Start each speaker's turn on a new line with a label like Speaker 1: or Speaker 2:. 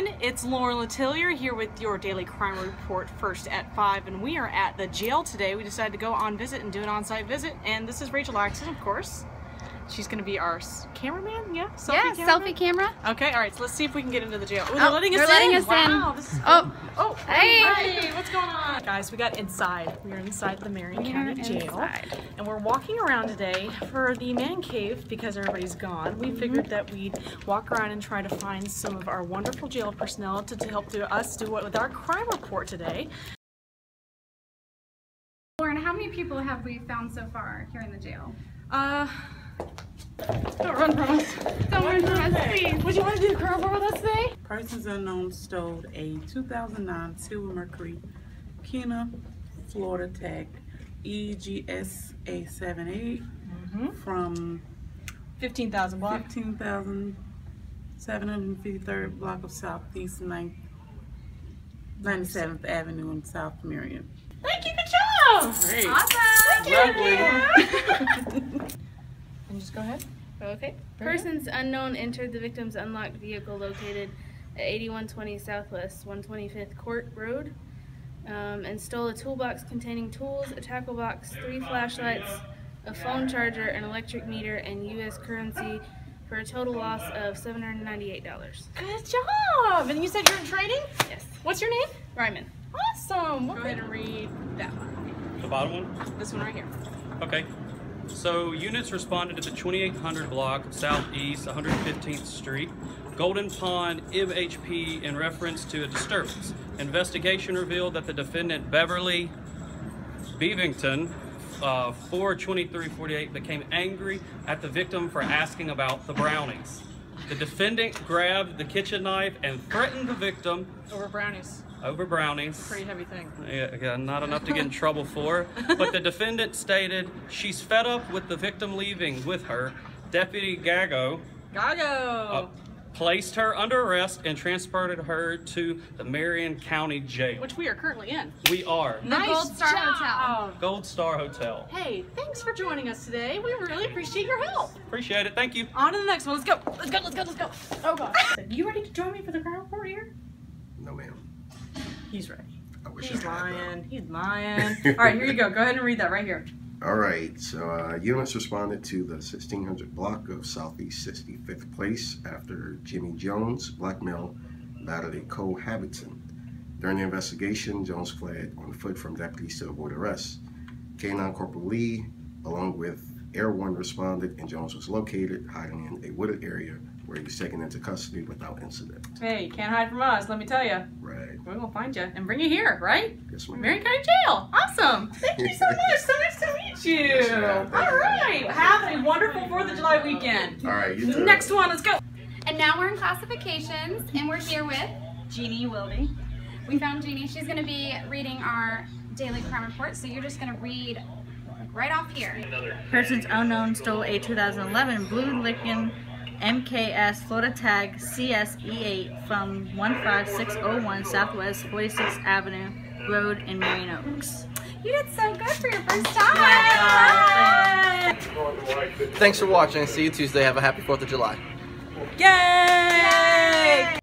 Speaker 1: everyone. It's Lauren Lettelier here with your daily crime report first at 5 and we are at the jail today. We decided to go on visit and do an on-site visit and this is Rachel Laxton, of course. She's going to be our cameraman, yeah?
Speaker 2: Selfie yeah, cameraman? selfie camera.
Speaker 1: Okay, all right, so let's see if we can get into the jail. Ooh, they're
Speaker 2: oh,
Speaker 1: letting
Speaker 2: they're
Speaker 1: us
Speaker 2: letting
Speaker 1: in.
Speaker 2: Us
Speaker 1: wow,
Speaker 2: in.
Speaker 1: This is
Speaker 2: oh,
Speaker 1: oh,
Speaker 2: hey.
Speaker 1: hey, what's going on? Guys, we got inside. We are inside the Marion
Speaker 2: we
Speaker 1: County Jail.
Speaker 2: Inside.
Speaker 1: And we're walking around today for the man cave because everybody's gone. We figured that we'd walk around and try to find some of our wonderful jail personnel to, to help do us do what with our crime report today.
Speaker 3: Lauren, how many people have we found so far here in the jail?
Speaker 1: Uh, don't run from us.
Speaker 3: Don't run from us, please.
Speaker 1: Would you want to do the crime report with us today?
Speaker 4: Persons unknown stole a 2009 Silver Mercury Kina, Florida tag EGS A78 mm -hmm. from
Speaker 1: 15,000 block.
Speaker 4: 15,753rd block of Southeast 9th, 97th Avenue in South Marion.
Speaker 1: Thank you, good job!
Speaker 4: Great.
Speaker 3: Awesome!
Speaker 4: Lovely.
Speaker 1: and just go ahead.
Speaker 2: Okay. Persons unknown entered the victim's unlocked vehicle located at 8120 Southwest 125th Court Road um, and stole a toolbox containing tools, a tackle box, three flashlights, a phone charger, an electric meter, and U.S. currency for a total loss of $798.
Speaker 1: Good job! And you said you're in training?
Speaker 2: Yes.
Speaker 1: What's your name?
Speaker 2: Ryman.
Speaker 1: Awesome. Go going to read that one.
Speaker 5: The bottom one?
Speaker 1: This one right here.
Speaker 5: Okay. So units responded to the 2800 block Southeast 115th Street, Golden Pond MHP in reference to a disturbance. Investigation revealed that the defendant Beverly Bevington, uh, 42348, became angry at the victim for asking about the brownies. The defendant grabbed the kitchen knife and threatened the victim
Speaker 1: over brownies
Speaker 5: over brownies.
Speaker 1: Pretty heavy thing.
Speaker 5: Yeah, yeah, not enough to get in trouble for. But the defendant stated she's fed up with the victim leaving with her. Deputy Gago.
Speaker 1: Gago.
Speaker 5: Uh, placed her under arrest and transported her to the Marion County Jail.
Speaker 1: Which we are currently in.
Speaker 5: We are.
Speaker 3: The nice Gold Star
Speaker 1: job.
Speaker 3: Hotel.
Speaker 5: Gold Star Hotel.
Speaker 1: Hey, thanks for joining us today. We really appreciate your help.
Speaker 5: Appreciate it. Thank you.
Speaker 1: On to the next one. Let's go. Let's go. Let's go. Let's go. Oh, God. you ready to join me for the crime report here?
Speaker 6: No, ma'am.
Speaker 1: He's ready.
Speaker 6: I wish
Speaker 1: He's
Speaker 6: I had
Speaker 1: lying. He's lying. All right, here you go. Go ahead and read that right here.
Speaker 6: All right, so uh, units responded to the 1600 block of Southeast 65th Place after Jimmy Jones blackmailed Natalie cohabitant. During the investigation, Jones fled on foot from deputies to avoid arrest. K9 Corporal Lee, along with Air One, responded, and Jones was located hiding in a wooded area where he was taken into custody without incident.
Speaker 1: Hey, you can't hide from us, let me tell you.
Speaker 6: Right.
Speaker 1: We're gonna find you and bring you here, right?
Speaker 6: Yes, ma'am.
Speaker 1: Marion County Jail. Awesome. Thank you so much. So nice to meet you.
Speaker 6: Yes,
Speaker 1: All right. Have a wonderful 4th of July weekend.
Speaker 6: All right, you too.
Speaker 1: Next one, let's go.
Speaker 3: And now we're in classifications, and we're here with Jeannie Wildy. We found Jeannie. She's going to be reading our daily crime report, so you're just going to read right off here.
Speaker 7: Persons unknown stole a 2011 blue Lincoln MKS Florida tag CSE8 from 15601 Southwest 46th Avenue Road in Marion Oaks.
Speaker 3: You did so good for your first time.
Speaker 8: Thanks for watching. See you Tuesday. Have a happy 4th of July.
Speaker 1: Yay!